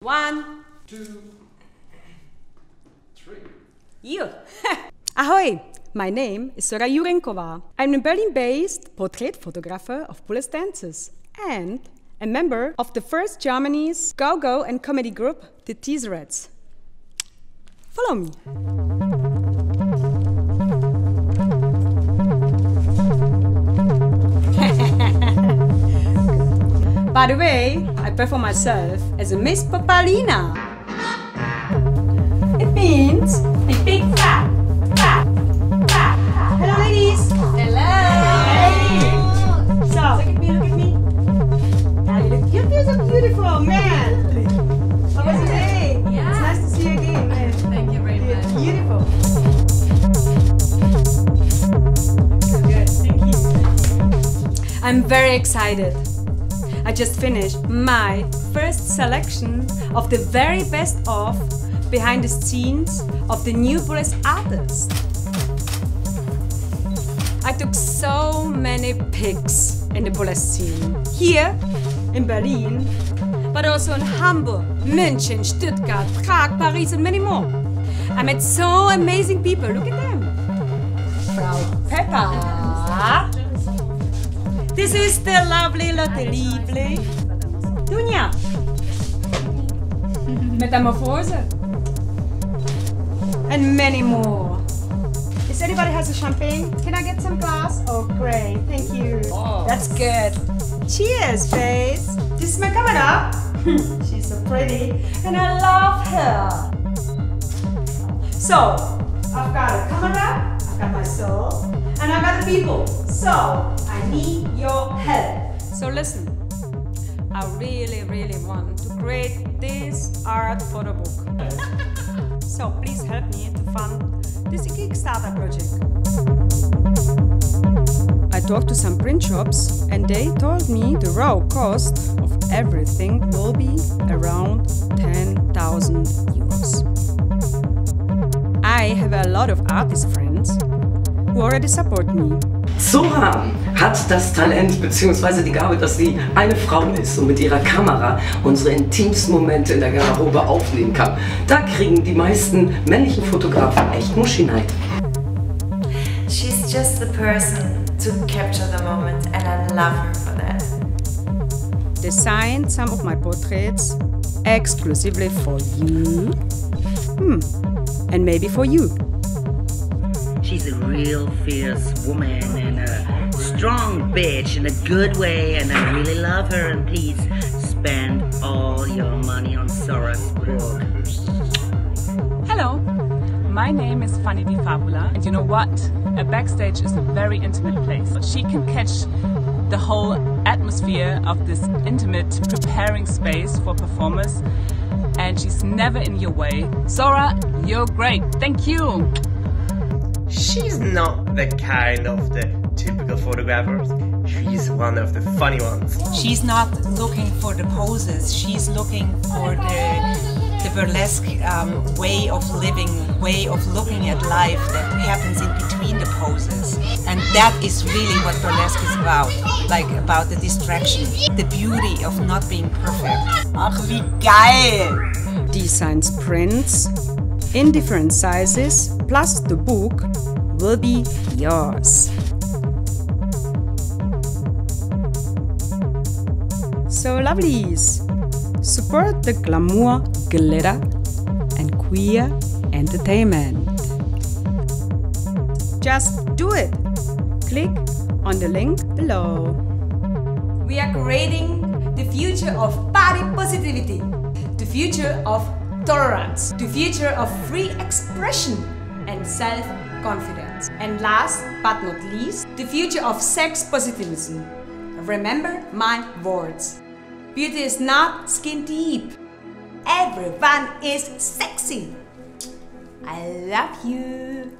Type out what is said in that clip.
One, two, three. you. Ahoy! My name is Zora Jurenkova. I'm a Berlin based portrait photographer of burlesque dances and a member of the first Germany's go go and comedy group, the Teaserettes. Follow me. By the way, I perform myself as a Miss Papalina. It means a big fat, fat, fat. Hello, ladies. Hello. So, look at me, look at me. Now you look, you're so beautiful, man. How was your day? Yeah. It's nice to see you again, man. Thank you very much. beautiful. So good, thank you. I'm very excited. I just finished my first selection of the very best of behind the scenes of the new burlesque artist. I took so many pics in the burlesque scene here in Berlin, but also in Hamburg, München, Stuttgart, Prague, Paris, and many more. I met so amazing people. Look at them. Frau Pepper. This is the lovely Lotte Liebling. Dunja. Metamorphose. And many more. Is anybody has a champagne? Can I get some glass? Oh, great. Thank you. Oh. That's good. Cheers, Faith. This is my camera. She's so pretty. And I love her. So, I've got a camera, got my soul, and I've got the people. So, I need your help. So, listen. I really, really want to create this art photo book. so, please help me to fund this Kickstarter project. I talked to some print shops and they told me the raw cost of everything will be around 10,000 euros. I have a lot of artist friends who already support me. Zora hat das Talent bzw. die Gabe, dass sie eine Frau ist und mit ihrer Kamera unsere intimsten Momente in der Garderobe aufnehmen kann. Da kriegen die meisten männlichen Fotografen echt Muschineit. She's just the person to capture the moment, and I love her for that. Designed some of my portraits exclusively for you. Hmm. And maybe for you. She's a real fierce woman and a strong bitch in a good way, and I really love her. And please spend all your money on Zora's book. Hello, my name is Fanny Di Fabula, and you know what? A backstage is a very intimate place. She can catch the whole atmosphere of this intimate, preparing space for performers, and she's never in your way. Zora, you're great. Thank you. She's not the kind of the typical photographers. She's one of the funny ones. She's not looking for the poses. She's looking for the the burlesque um, way of living, way of looking at life that happens in between the poses, and that is really what burlesque is about. Like about the distraction, the beauty of not being perfect. Ach, wie geil! Designs prints in different sizes, plus the book will be yours. So, lovelies, support the glamour, glitter, and queer entertainment. Just do it. Click on the link below. We are creating the future of body positivity, the future of tolerance, the future of free expression and self confidence. And last but not least, the future of sex positivism. Remember my words. Beauty is not skin deep. Everyone is sexy. I love you.